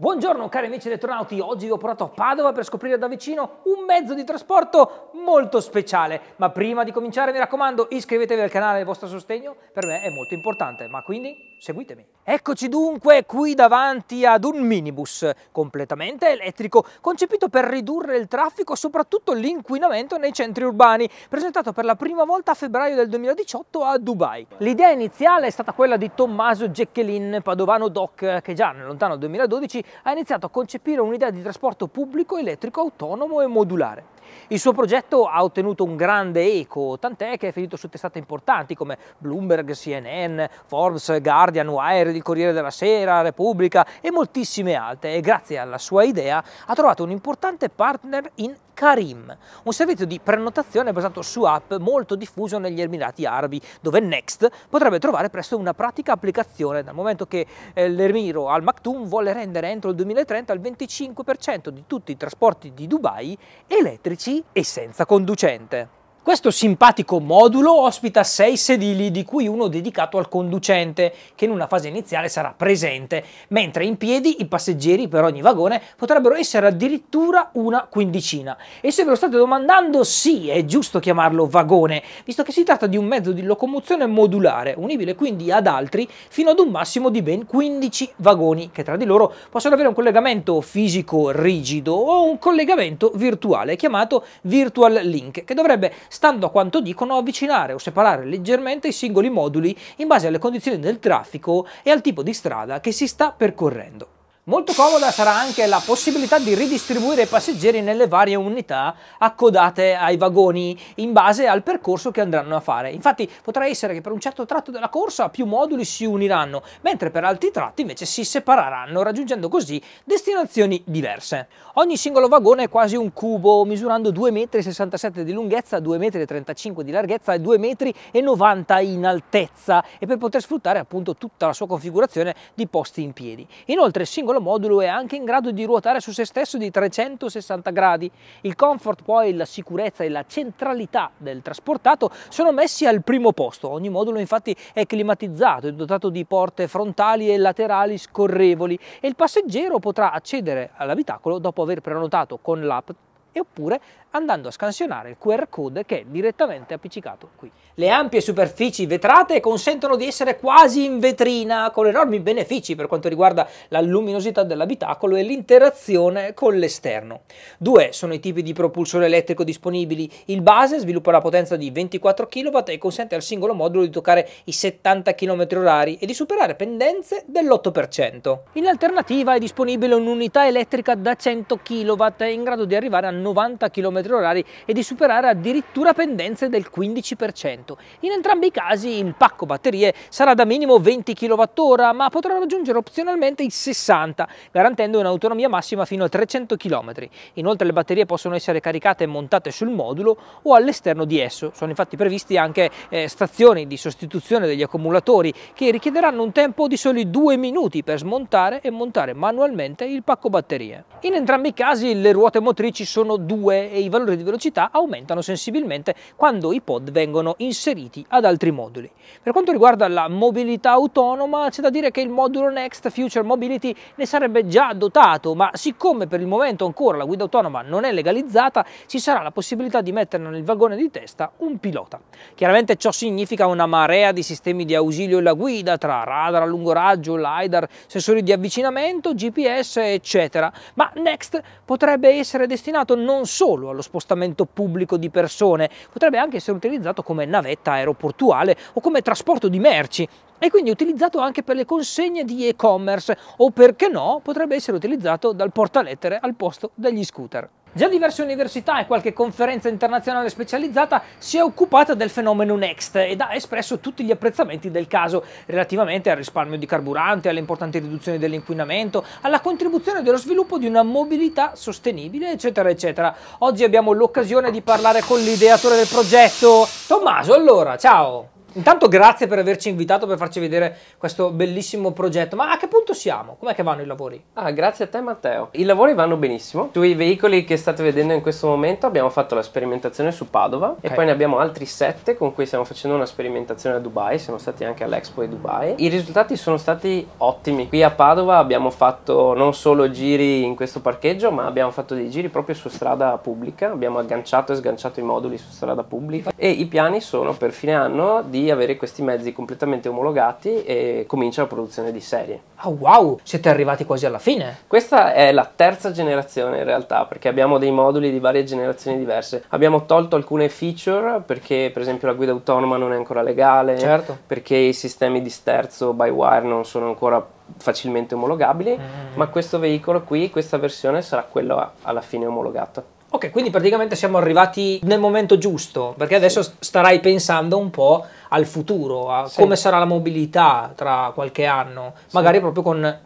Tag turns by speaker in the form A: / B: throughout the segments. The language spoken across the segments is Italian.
A: Buongiorno cari amici eletronauti, oggi vi ho portato a Padova per scoprire da vicino un mezzo di trasporto molto speciale. Ma prima di cominciare mi raccomando iscrivetevi al canale, il vostro sostegno per me è molto importante, ma quindi seguitemi. Eccoci dunque qui davanti ad un minibus completamente elettrico, concepito per ridurre il traffico e soprattutto l'inquinamento nei centri urbani, presentato per la prima volta a febbraio del 2018 a Dubai. L'idea iniziale è stata quella di Tommaso Gecchelin, padovano doc, che già nel lontano 2012 ha iniziato a concepire un'idea di trasporto pubblico elettrico autonomo e modulare. Il suo progetto ha ottenuto un grande eco, tant'è che è finito su testate importanti come Bloomberg, CNN, Forbes, Guardian, Wire, il Corriere della Sera, Repubblica e moltissime altre e grazie alla sua idea ha trovato un importante partner in Karim, un servizio di prenotazione basato su app molto diffuso negli Emirati Arabi, dove Next potrebbe trovare presto una pratica applicazione, dal momento che eh, l'Emiro Al Maktoum vuole rendere entro il 2030 il 25% di tutti i trasporti di Dubai elettrici e senza conducente. Questo simpatico modulo ospita sei sedili, di cui uno dedicato al conducente, che in una fase iniziale sarà presente, mentre in piedi i passeggeri per ogni vagone potrebbero essere addirittura una quindicina. E se ve lo state domandando, sì, è giusto chiamarlo vagone, visto che si tratta di un mezzo di locomozione modulare, unibile quindi ad altri fino ad un massimo di ben 15 vagoni, che tra di loro possono avere un collegamento fisico rigido o un collegamento virtuale chiamato Virtual Link, che dovrebbe stando a quanto dicono avvicinare o separare leggermente i singoli moduli in base alle condizioni del traffico e al tipo di strada che si sta percorrendo. Molto comoda sarà anche la possibilità di ridistribuire i passeggeri nelle varie unità accodate ai vagoni in base al percorso che andranno a fare. Infatti potrà essere che per un certo tratto della corsa più moduli si uniranno, mentre per altri tratti invece si separeranno, raggiungendo così destinazioni diverse. Ogni singolo vagone è quasi un cubo, misurando 2,67 m di lunghezza, 2,35 m di larghezza e 2,90 m in altezza, e per poter sfruttare appunto tutta la sua configurazione di posti in piedi. Inoltre il singolo modulo è anche in grado di ruotare su se stesso di 360 gradi. Il comfort poi, la sicurezza e la centralità del trasportato sono messi al primo posto. Ogni modulo infatti è climatizzato, è dotato di porte frontali e laterali scorrevoli e il passeggero potrà accedere all'abitacolo dopo aver prenotato con l'app oppure andando a scansionare il QR code che è direttamente appiccicato qui. Le ampie superfici vetrate consentono di essere quasi in vetrina, con enormi benefici per quanto riguarda la luminosità dell'abitacolo e l'interazione con l'esterno. Due sono i tipi di propulsore elettrico disponibili. Il base sviluppa una potenza di 24 kW e consente al singolo modulo di toccare i 70 km/h e di superare pendenze dell'8%. In alternativa è disponibile un'unità elettrica da 100 kW in grado di arrivare a 90 km/h e di superare addirittura pendenze del 15%. In entrambi i casi il pacco batterie sarà da minimo 20 kWh, ma potrà raggiungere opzionalmente i 60, garantendo un'autonomia massima fino a 300 km. Inoltre le batterie possono essere caricate e montate sul modulo o all'esterno di esso. Sono infatti previsti anche eh, stazioni di sostituzione degli accumulatori che richiederanno un tempo di soli due minuti per smontare e montare manualmente il pacco batterie. In entrambi i casi le ruote motrici sono 2 e i valori di velocità aumentano sensibilmente quando i pod vengono inseriti ad altri moduli. Per quanto riguarda la mobilità autonoma c'è da dire che il modulo Next Future Mobility ne sarebbe già dotato ma siccome per il momento ancora la guida autonoma non è legalizzata ci sarà la possibilità di mettere nel vagone di testa un pilota. Chiaramente ciò significa una marea di sistemi di ausilio alla guida tra radar a lungo raggio, LiDAR, sensori di avvicinamento, GPS eccetera ma Next potrebbe essere destinato non solo allo spostamento pubblico di persone, potrebbe anche essere utilizzato come navetta aeroportuale o come trasporto di merci e quindi utilizzato anche per le consegne di e-commerce o perché no potrebbe essere utilizzato dal portalettere al posto degli scooter. Già diverse università e qualche conferenza internazionale specializzata si è occupata del fenomeno Next ed ha espresso tutti gli apprezzamenti del caso relativamente al risparmio di carburante, alle importanti riduzioni dell'inquinamento, alla contribuzione dello sviluppo di una mobilità sostenibile, eccetera, eccetera. Oggi abbiamo l'occasione di parlare con l'ideatore del progetto. Tommaso, allora, ciao! Intanto grazie per averci invitato per farci vedere questo bellissimo progetto. Ma a che punto siamo? Com'è che vanno i lavori?
B: Ah, grazie a te Matteo. I lavori vanno benissimo. Sui veicoli che state vedendo in questo momento abbiamo fatto la sperimentazione su Padova okay. e poi ne abbiamo altri sette con cui stiamo facendo una sperimentazione a Dubai, siamo stati anche all'Expo di Dubai. I risultati sono stati ottimi. Qui a Padova abbiamo fatto non solo giri in questo parcheggio, ma abbiamo fatto dei giri proprio su strada pubblica, abbiamo agganciato e sganciato i moduli su strada pubblica e i piani sono per fine anno di avere questi mezzi completamente omologati e comincia la produzione di serie.
A: Oh wow, siete arrivati quasi alla fine.
B: Questa è la terza generazione in realtà, perché abbiamo dei moduli di varie generazioni diverse. Abbiamo tolto alcune feature perché per esempio la guida autonoma non è ancora legale,
A: certo.
B: perché i sistemi di sterzo by wire non sono ancora facilmente omologabili, mm. ma questo veicolo qui, questa versione sarà quella alla fine omologata.
A: Ok, quindi praticamente siamo arrivati nel momento giusto, perché adesso sì. starai pensando un po' al futuro, a sì. come sarà la mobilità tra qualche anno, sì. magari proprio con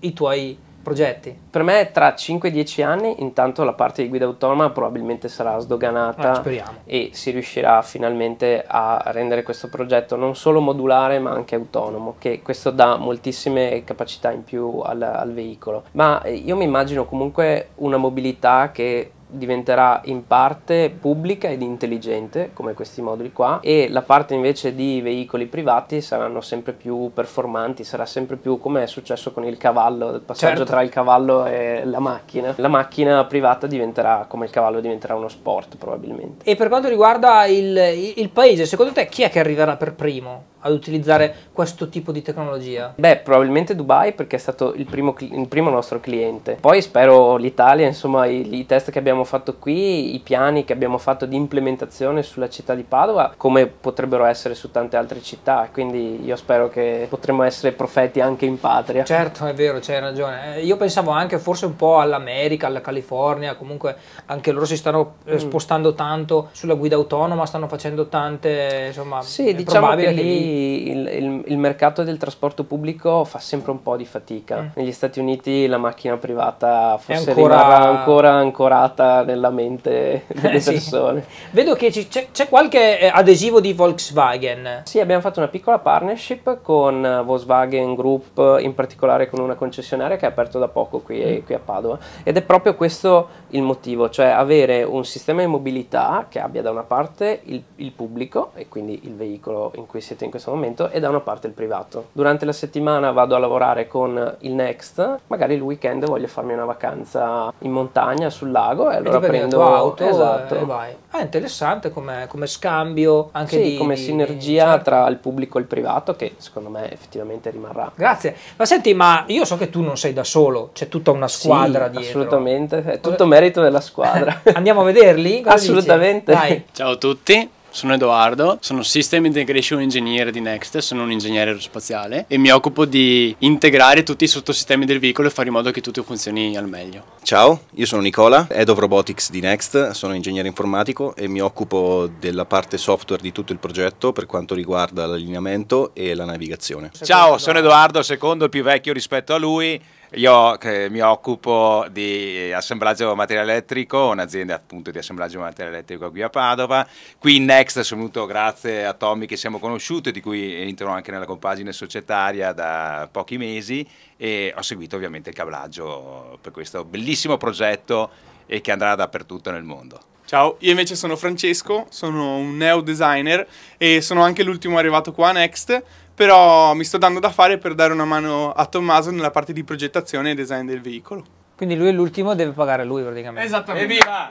A: i tuoi progetti.
B: Per me tra 5-10 anni intanto la parte di guida autonoma probabilmente sarà sdoganata
A: eh,
B: e si riuscirà finalmente a rendere questo progetto non solo modulare ma anche autonomo, che questo dà moltissime capacità in più al, al veicolo. Ma io mi immagino comunque una mobilità che diventerà in parte pubblica ed intelligente come questi moduli qua e la parte invece di veicoli privati saranno sempre più performanti sarà sempre più come è successo con il cavallo il passaggio certo. tra il cavallo e la macchina. La macchina privata diventerà come il cavallo diventerà uno sport probabilmente.
A: E per quanto riguarda il, il paese secondo te chi è che arriverà per primo ad utilizzare questo tipo di tecnologia?
B: Beh, probabilmente Dubai perché è stato il primo, il primo nostro cliente. Poi spero l'Italia, insomma, i, i, test che abbiamo fatto qui, i piani che abbiamo fatto di implementazione sulla città di Padova, come potrebbero essere su tante altre città. Quindi io spero che potremmo essere profeti anche in patria.
A: Certo, è vero, c'hai ragione. Eh, io pensavo anche forse un po' all'America, alla California, comunque anche loro si stanno eh, mm. spostando tanto sulla guida autonoma, stanno facendo tante, insomma,
B: sì, diciamo che lì il, il, il, mercato del trasporto pubblico fa sempre un po' di fatica. Mm. Negli Stati Uniti la macchina privata forse ancora... rimarrà ancora ancorata nella mente delle eh, persone.
A: Sì. Vedo che c'è, qualche eh, adesivo di Volkswagen.
B: Sì, abbiamo fatto una piccola partnership con Volkswagen Group, in particolare con una concessionaria che è aperto da poco qui, mm. qui a Padova. Ed è proprio questo il motivo, cioè avere un sistema di mobilità che abbia da una parte il, il pubblico e quindi il veicolo in cui siete in questo questo momento e da una parte il privato. Durante la settimana vado a lavorare con il Next, magari il weekend voglio farmi una vacanza in montagna, sul lago e allora e prendo
A: l'auto esatto. e vai. Ah, interessante come, come scambio anche
B: sì,
A: di,
B: come di, sinergia certo. tra il pubblico e il privato che secondo me effettivamente rimarrà.
A: Grazie. Ma senti, ma io so che tu non sei da solo, c'è tutta una squadra
B: sì,
A: dietro.
B: Assolutamente, è tutto merito della squadra.
A: Andiamo a vederli?
B: Cosa assolutamente.
C: Ciao a tutti. Sono Edoardo, sono System Integration Engineer di Next, sono un ingegnere aerospaziale e mi occupo di integrare tutti i sottosistemi del veicolo e fare in modo che tutto funzioni al meglio.
D: Ciao, io sono Nicola, Head of Robotics di Next, sono ingegnere informatico e mi occupo della parte software di tutto il progetto per quanto riguarda l'allineamento e la navigazione.
E: Ciao, sono Edoardo, secondo il più vecchio rispetto a lui io mi occupo di assemblaggio materiale elettrico, un'azienda appunto di assemblaggio materiale elettrico qui a Padova. Qui in Next sono venuto grazie a Tommy che siamo conosciuti, di cui entro anche nella compagine societaria da pochi mesi e ho seguito ovviamente il cablaggio per questo bellissimo progetto e che andrà dappertutto nel mondo.
F: Ciao, io invece sono Francesco, sono un neo designer e sono anche l'ultimo arrivato qua a Next però mi sto dando da fare per dare una mano a Tommaso nella parte di progettazione e design del veicolo.
A: Quindi lui è l'ultimo, deve pagare lui praticamente.
F: Esattamente. Evviva!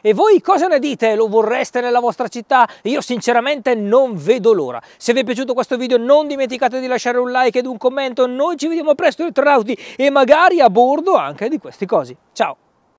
A: E voi cosa ne dite? Lo vorreste nella vostra città? Io sinceramente non vedo l'ora. Se vi è piaciuto questo video non dimenticate di lasciare un like ed un commento. Noi ci vediamo presto in Trauti e magari a bordo anche di questi cosi. Ciao!